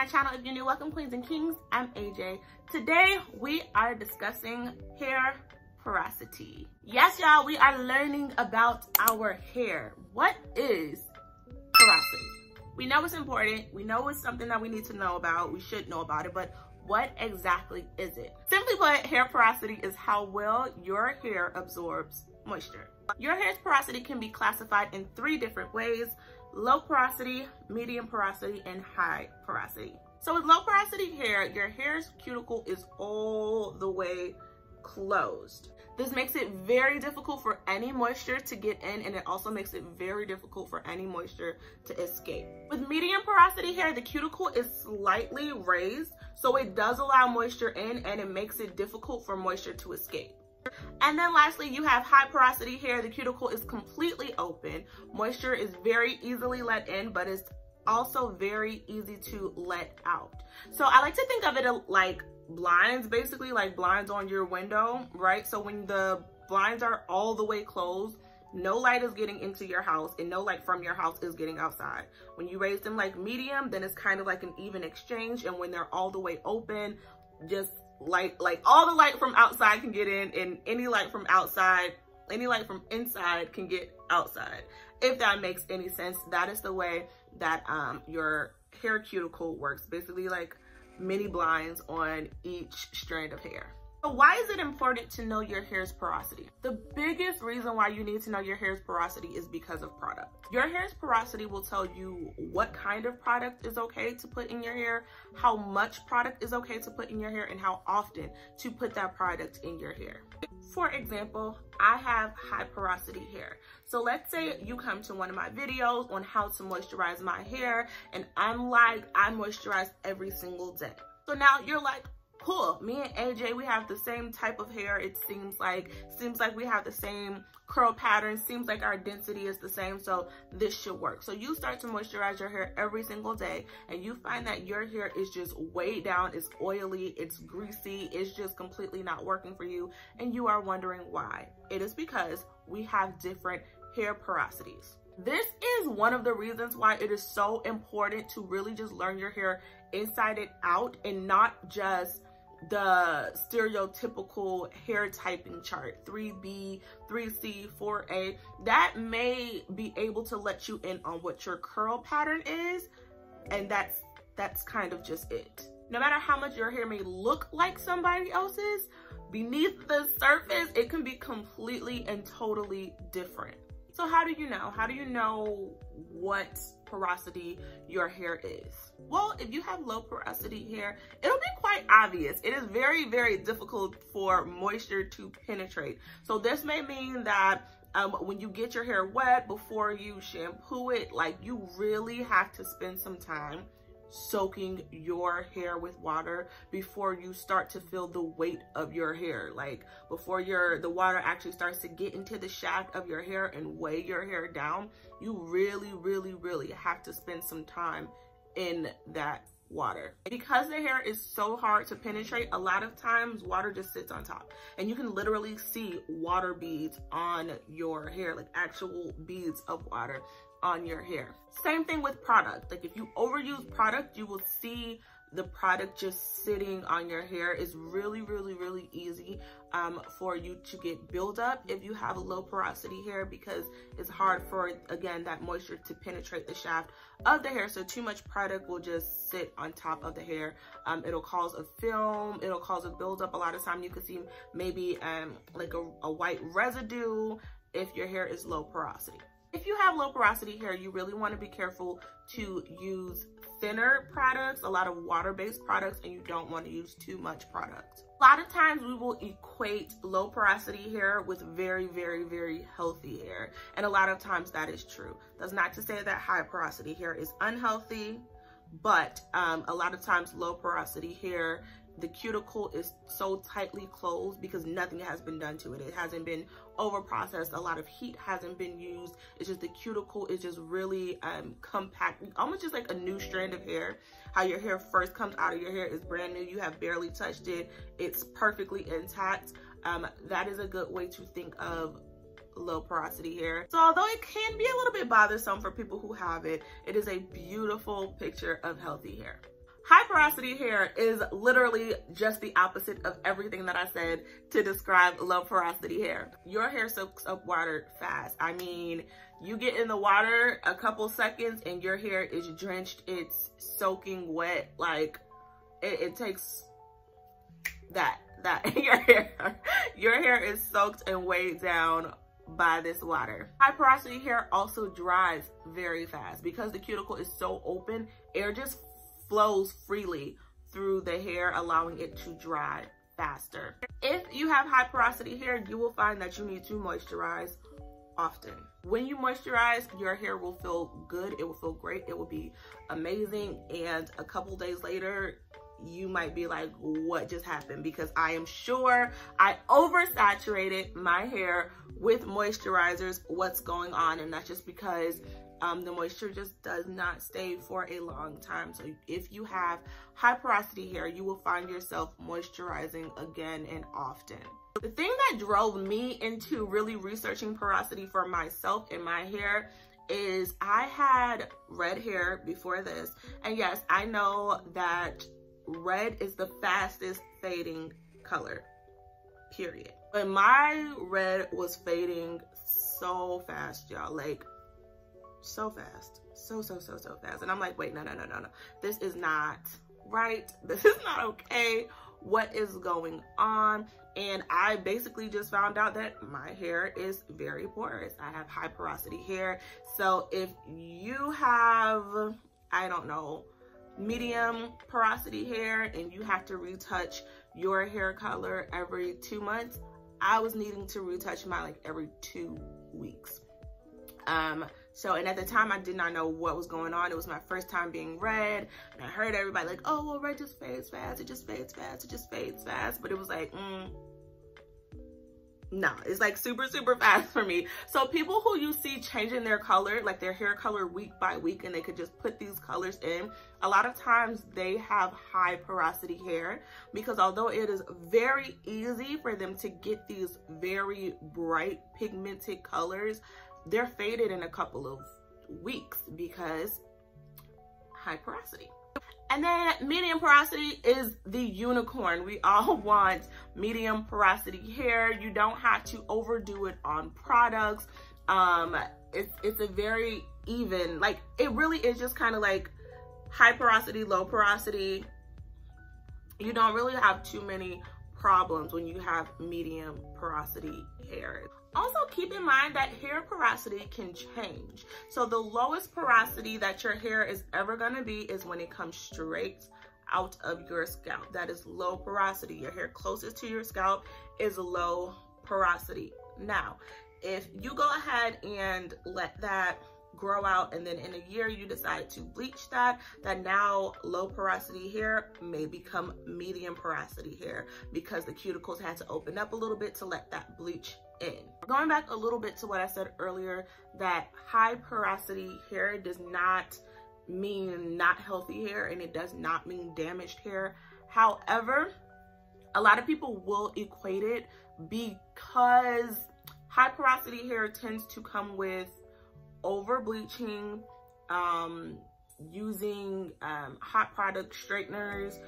my channel. If you're new, welcome queens and kings. I'm Ajae. Today we are discussing hair porosity. Yes, y'all, we are learning about our hair. What is porosity? We know it's important. We know it's something that we need to know about. We should know about it, but what exactly is it? Simply put, hair porosity is how well your hair absorbs moisture. Your hair's porosity can be classified in three different ways, low porosity, medium porosity, and high porosity. So with low porosity hair, your hair's cuticle is all the way closed. This makes it very difficult for any moisture to get in and it also makes it very difficult for any moisture to escape. With medium porosity hair, the cuticle is slightly raised so it does allow moisture in and it makes it difficult for moisture to escape. And then lastly, you have high porosity hair. The cuticle is completely open. Moisture is very easily let in, but it's also very easy to let out. So I like to think of it uh, like blinds, basically like blinds on your window, right? So when the blinds are all the way closed, no light is getting into your house and no light from your house is getting outside. When you raise them like medium, then it's kind of like an even exchange. And when they're all the way open, just light, like all the light from outside can get in and any light from outside, any light from inside can get outside. If that makes any sense, that is the way that um, your hair cuticle works. Basically like mini blinds on each strand of hair. So why is it important to know your hair's porosity? The biggest reason why you need to know your hair's porosity is because of product. Your hair's porosity will tell you what kind of product is okay to put in your hair, how much product is okay to put in your hair, and how often to put that product in your hair. For example, I have high porosity hair. So let's say you come to one of my videos on how to moisturize my hair and I'm like, I moisturize every single day. So now you're like, cool. Me and Ajae, we have the same type of hair. It seems like, seems like we have the same curl pattern. Seems like our density is the same. So this should work. So you start to moisturize your hair every single day and you find that your hair is just way down. It's oily. It's greasy. It's just completely not working for you. And you are wondering why. It is because we have different hair porosities. This is one of the reasons why it is so important to really just learn your hair inside and out and not just the stereotypical hair typing chart 3b 3c 4a that may be able to let you in on what your curl pattern is and that's that's kind of just it. No matter how much your hair may look like somebody else's beneath the surface it can be completely and totally different. So how do you know? How do you know what porosity your hair is? Well, if you have low porosity hair, it'll be quite obvious. It is very, very difficult for moisture to penetrate. So this may mean that um, when you get your hair wet before you shampoo it, like you really have to spend some time soaking your hair with water before you start to feel the weight of your hair like before your the water actually starts to get into the shaft of your hair and weigh your hair down you really really really have to spend some time in that water. Because the hair is so hard to penetrate, a lot of times water just sits on top and you can literally see water beads on your hair, like actual beads of water on your hair. Same thing with product. Like if you overuse product, you will see the product just sitting on your hair is really, really, really easy um, for you to get buildup if you have a low porosity hair because it's hard for, again, that moisture to penetrate the shaft of the hair. So too much product will just sit on top of the hair. Um, it'll cause a film, it'll cause a buildup. A lot of time you can see maybe um, like a, a white residue if your hair is low porosity. If you have low porosity hair, you really want to be careful to use thinner products, a lot of water-based products, and you don't want to use too much product. A lot of times we will equate low porosity hair with very, very, very healthy hair. And a lot of times that is true. That's not to say that high porosity hair is unhealthy, but um, a lot of times low porosity hair the cuticle is so tightly closed because nothing has been done to it. It hasn't been over processed. A lot of heat hasn't been used. It's just the cuticle is just really um, compact, almost just like a new strand of hair. How your hair first comes out of your hair is brand new. You have barely touched it. It's perfectly intact. Um, that is a good way to think of low porosity hair. So although it can be a little bit bothersome for people who have it, it is a beautiful picture of healthy hair. High porosity hair is literally just the opposite of everything that I said to describe low porosity hair. Your hair soaks up water fast. I mean, you get in the water a couple seconds and your hair is drenched. It's soaking wet. Like it, it takes that, that your hair, your hair is soaked and weighed down by this water. High porosity hair also dries very fast because the cuticle is so open, air just flows freely through the hair, allowing it to dry faster. If you have high porosity hair, you will find that you need to moisturize often. When you moisturize, your hair will feel good. It will feel great. It will be amazing. And a couple days later, you might be like, what just happened? Because I am sure I oversaturated my hair with moisturizers. What's going on? And that's just because um, the moisture just does not stay for a long time. So if you have high porosity hair, you will find yourself moisturizing again and often. The thing that drove me into really researching porosity for myself and my hair is I had red hair before this. And yes, I know that red is the fastest fading color, period. But my red was fading so fast, y'all. Like, so fast. So, so, so, so fast. And I'm like, wait, no, no, no, no, no. This is not right. This is not okay. What is going on? And I basically just found out that my hair is very porous. I have high porosity hair. So if you have, I don't know, medium porosity hair and you have to retouch your hair color every two months, I was needing to retouch mine like every two weeks. Um, so, and at the time I did not know what was going on. It was my first time being red. And I heard everybody like, oh, well, red just fades fast. It just fades fast. It just fades fast. But it was like, mm, no, it's like super, super fast for me. So people who you see changing their color, like their hair color week by week, and they could just put these colors in, a lot of times they have high porosity hair because although it is very easy for them to get these very bright pigmented colors, they're faded in a couple of weeks because high porosity. And then medium porosity is the unicorn. We all want medium porosity hair. You don't have to overdo it on products. Um, it's, it's a very even, like it really is just kind of like high porosity, low porosity. You don't really have too many problems when you have medium porosity hair. Also keep in mind that hair porosity can change. So the lowest porosity that your hair is ever gonna be is when it comes straight out of your scalp. That is low porosity. Your hair closest to your scalp is low porosity. Now, if you go ahead and let that grow out and then in a year you decide to bleach that, that now low porosity hair may become medium porosity hair because the cuticles had to open up a little bit to let that bleach in. Going back a little bit to what I said earlier, that high porosity hair does not mean not healthy hair and it does not mean damaged hair. However, a lot of people will equate it because high porosity hair tends to come with over bleaching, um, using um, hot product straighteners,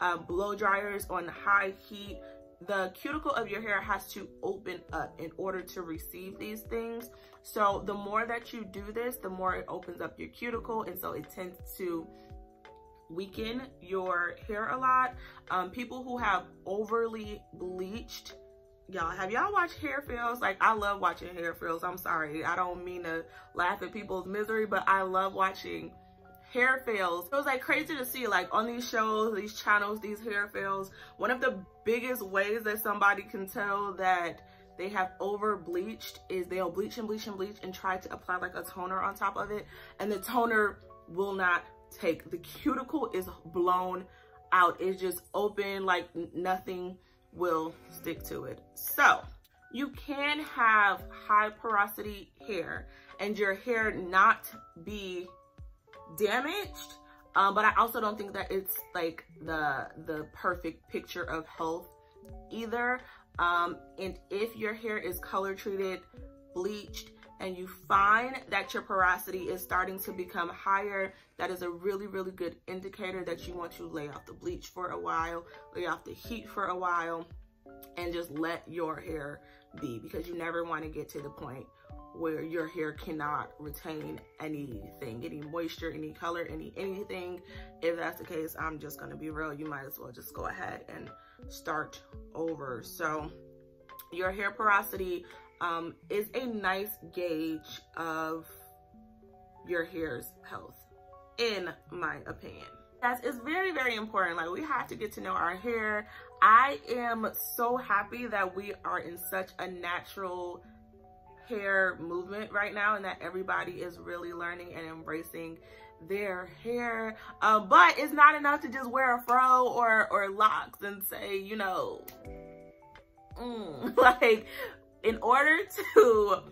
uh, blow dryers on high heat, the cuticle of your hair has to open up in order to receive these things. So the more that you do this, the more it opens up your cuticle. And so it tends to weaken your hair a lot. Um, people who have overly bleached, y'all, have y'all watched hair fails? Like I love watching hair fails. I'm sorry. I don't mean to laugh at people's misery, but I love watching hair fails. It was like crazy to see like on these shows, these channels, these hair fails. One of the biggest ways that somebody can tell that they have over bleached is they'll bleach and bleach and bleach and try to apply like a toner on top of it. And the toner will not take. The cuticle is blown out. It's just open like nothing will stick to it. So you can have high porosity hair and your hair not be damaged. Um, but I also don't think that it's like the the perfect picture of health either. Um, and if your hair is color treated, bleached, and you find that your porosity is starting to become higher, that is a really, really good indicator that you want to lay off the bleach for a while, lay off the heat for a while, and just let your hair be because you never want to get to the point where your hair cannot retain anything, any moisture, any color, any anything. If that's the case, I'm just gonna be real. You might as well just go ahead and start over. So your hair porosity um, is a nice gauge of your hair's health, in my opinion. Yes, it's very, very important. Like we have to get to know our hair. I am so happy that we are in such a natural hair movement right now and that everybody is really learning and embracing their hair. Uh, but it's not enough to just wear a fro or, or locs and say, you know, mm. like in order to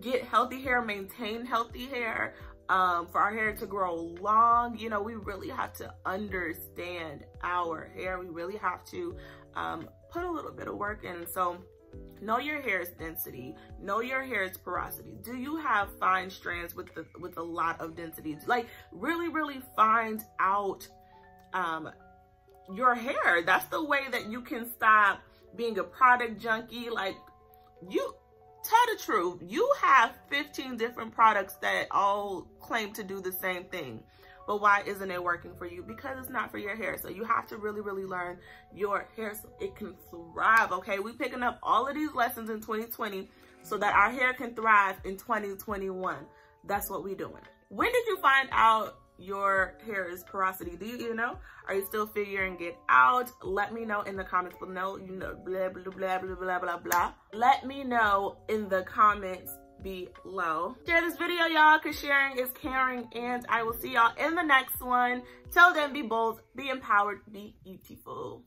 get healthy hair, maintain healthy hair, um, for our hair to grow long, you know, we really have to understand our hair. We really have to um, put a little bit of work in. So know your hair's density, know your hair's porosity. Do you have fine strands with the with a lot of density? Like really, really find out um, your hair. That's the way that you can stop being a product junkie. Like you tell the truth, you have 15 different products that all claim to do the same thing. But why isn't it working for you? Because it's not for your hair. So you have to really, really learn your hair so it can thrive, okay? We picking up all of these lessons in 2020 so that our hair can thrive in 2021. That's what we're doing. When did you find out your hair is porosity. Do you, know? Are you still figuring it out? Let me know in the comments below. You know, blah, blah, blah, blah, blah, blah, blah. Let me know in the comments below. Share this video, y'all, because sharing is caring. And I will see y'all in the next one. Till then, be bold, be empowered, be beautiful.